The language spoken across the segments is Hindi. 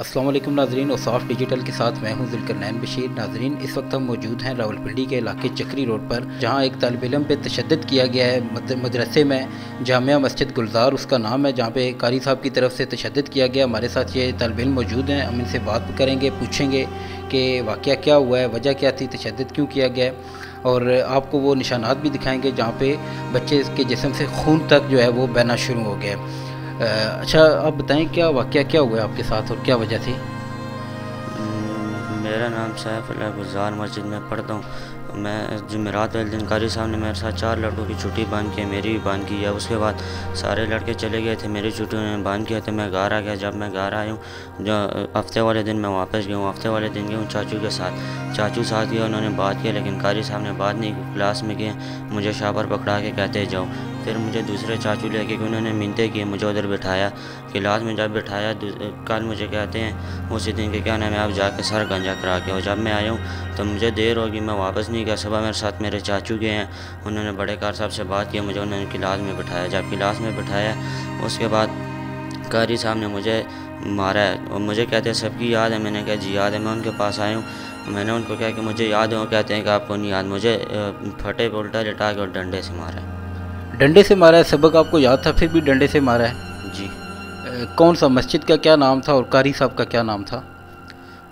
असलम नाजरीन और सॉफ्ट डिजिटल के साथ मैं हूँ जुल्कर नैन बशीर। नाजरीन, इस वक्त हम मौजूद हैं रावलपिंडी के इलाके चक्री रोड पर, जहाँ एक तालब इलम पर तशद किया गया है मदरसे में, जामिया मस्जिद गुलजार, उसका नाम है, जहाँ पे कारी साहब की तरफ़ से तशद किया गया। हमारे साथ ये तालब इम मौजूद हैं, हम इनसे बात करेंगे, पूछेंगे कि वाक़ क्या हुआ है, वजह क्या थी तशद क्यों किया गया और आपको वो निशानात भी दिखाएँगे, जहाँ पर बच्चे के जिसम से खून तक जो है वो बहना शुरू हो गया अच्छा आप बताएँ, क्या वाक़ क्या हुआ आपके साथ और क्या वजह थी? मेरा नाम सैफ गुजार मस्जिद में पढ़ता हूँ। मैं जमेरात वाले दिन कारी साहब ने मेरे साथ चार लड़कों की छुट्टी बाँध की, मेरी भी बाँध की है उसके बाद सारे लड़के चले गए थे, मेरी छुट्टी उन्होंने बाँध किया तो मैं घर आ गया। जब मैं घर आया हूँ, जो हफ़्ते वाले दिन मैं वापस गया हूँ, हफ़्ते वाले दिन गया हूँ, चाचू के साथ, चाचू साथ गया, उन्होंने बात किया, लेकिन कारी साहब ने बात नहीं क्लास में गए, मुझे शापर पकड़ा के कहते जाओ। फिर मुझे दूसरे चाचू लेके कि उन्होंने मिनते किए, मुझे उधर बिठाया क्लास में जब बिठाया कल मुझे कहते हैं उसी दिन के क्या नाम है आप जाके सर गंजा करा के और जब मैं आया हूँ तो मुझे देर होगी, मैं वापस नहीं गया, सुबह मेरे साथ मेरे चाचू गए हैं, उन्होंने बड़े कार साहब से बात की मुझे उन्होंने क्लास में बिठाया, जब क्लास में बिठाया, उसके बाद कारी साहब ने मुझे मारा है और मुझे कहते हैं, सबकी याद है? मैंने कहा, जी, याद है, मैं उनके पास आया हूँ मैंने उनको कहा कि मुझे याद है, वो कहते हैं कि आपको नहीं याद, मुझे फटे उल्टा, लिटा के और डंडे से मारा। है डंडे से मारा है सबक आपको याद था फिर भी डंडे से मारा है। जी। कौन सा मस्जिद का क्या नाम था और कारी साहब का क्या नाम था?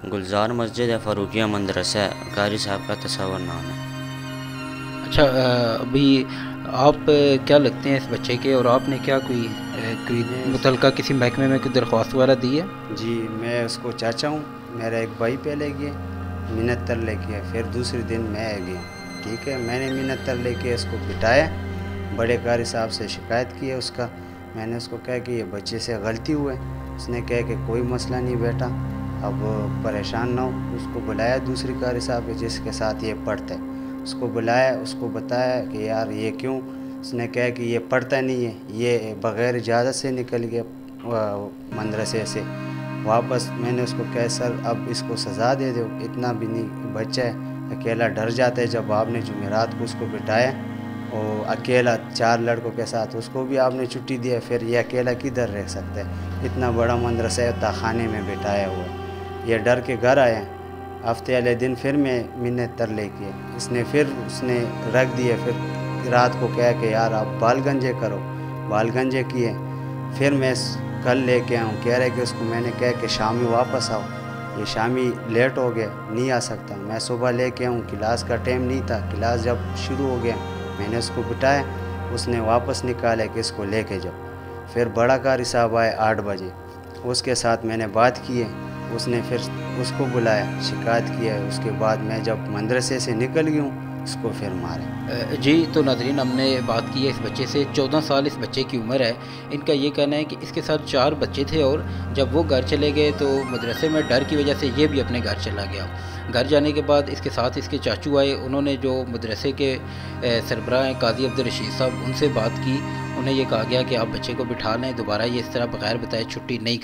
गुलजार मस्जिद या फ़ारूकिया मदरसा है कारी साहब का तस्वर नाम है। अच्छा अभी आप क्या लगते हैं इस बच्चे के और आपने क्या कोई कोई मुतलका किसी महकमे में कोई दरख्वास्त वगैरह दी है? जी मैं उसको चाचा हूँ मेरा एक भाई पहले गया मिनत तर लेके फिर दूसरे दिन मैं आ गया। ठीक है मैंने मिनत तर लेके इसको बिठाया बड़े कारी साहब से शिकायत की है उसका। मैंने उसको कहा कि ये बच्चे से गलती हुए उसने कहा कि कोई मसला नहीं बेटा, अब परेशान ना हो। उसको बुलाया दूसरी कारी साहब जिसके साथ ये पढ़ते उसको बुलाया, उसको बताया कि यार ये क्यों? उसने कहा कि ये पढ़ता नहीं है, ये बग़ैर इजाज़त से निकल गया मदरसे से। वापस मैंने उसको कहा, सर, अब इसको सज़ा दे दो, इतना भी नहीं, बच्चा है, अकेला डर जाता है जब आपने जुमेरात को उसको बिठाया और अकेला चार लड़कों के साथ उसको भी आपने छुट्टी दिया फिर ये अकेला किधर रह सकता है? इतना बड़ा मदरसा है खाने में बिठाया हुआ ये डर के घर आए हफ़्ते वाले दिन फिर मैं मिन्नत तर लेके इसने फिर उसने रख दिए फिर रात को कहा कि, यार, आप बाल गंजे करो। बाल गंजे किए। फिर मैं कल लेके आऊँ। कह रहे कि उसको मैंने कहा कि, शामी वापस आओ। ये शामी लेट हो गया, नहीं आ सकता। मैं सुबह लेके आऊँ, क्लास का टाइम नहीं था। क्लास जब शुरू हो गया मैंने उसको बिठाया उसने वापस निकाला कि इसको लेके जाओ। फिर बड़ा कारी साहब आए आठ बजे। उसके साथ मैंने बात की है। उसने फिर उसको बुलाया, शिकायत किया उसके बाद मैं जब मदरसे से निकल गई हूँ उसको फिर मारे। जी तो नाजरीन, हमने बात की है इस बच्चे से। चौदह साल इस बच्चे की उम्र है। इनका ये कहना है कि इसके साथ चार बच्चे थे और जब वो घर चले गए तो मदरसे में डर की वजह से ये भी अपने घर चला गया। घर जाने के बाद इसके साथ इसके चाचू आए। उन्होंने जो मदरसे के सरबराह हैं, काजी अब्दुल रशीद साहब, उनसे बात की। उन्हें ये कहा गया कि आप बच्चे को बिठा लें दोबारा ये इस तरह बगैर बताए छुट्टी नहीं